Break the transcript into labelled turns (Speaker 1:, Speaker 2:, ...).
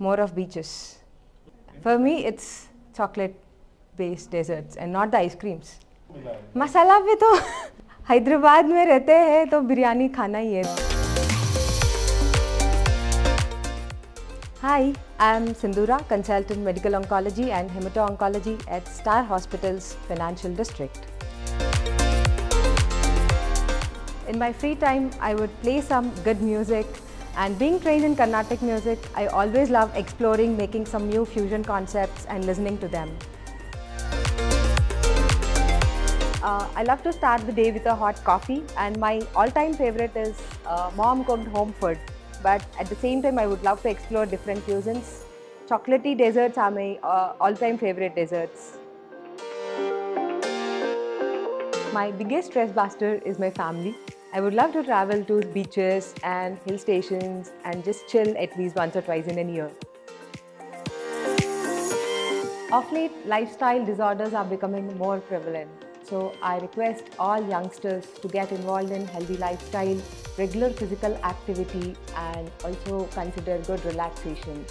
Speaker 1: more of beaches. For me, it's chocolate based desserts and not the ice creams. Masala, पे तो Hyderabad, में रहते हैं तो बिरयानी खाना ही है Hi, I am Sindhura, consultant medical oncology and hemato-oncology at Star Hospitals Financial District. In my free time, I would play some good music, and being trained in Carnatic music, I always love exploring, making some new fusion concepts and listening to them. Uh, I love to start the day with a hot coffee and my all-time favorite is uh, mom cooked home food. But at the same time, I would love to explore different cuisines. Chocolatey desserts are my uh, all-time favorite desserts. My biggest stress buster is my family. I would love to travel to beaches and hill stations and just chill at least once or twice in a year. Of late, lifestyle disorders are becoming more prevalent. So I request all youngsters to get involved in healthy lifestyle, regular physical activity and also consider good relaxation.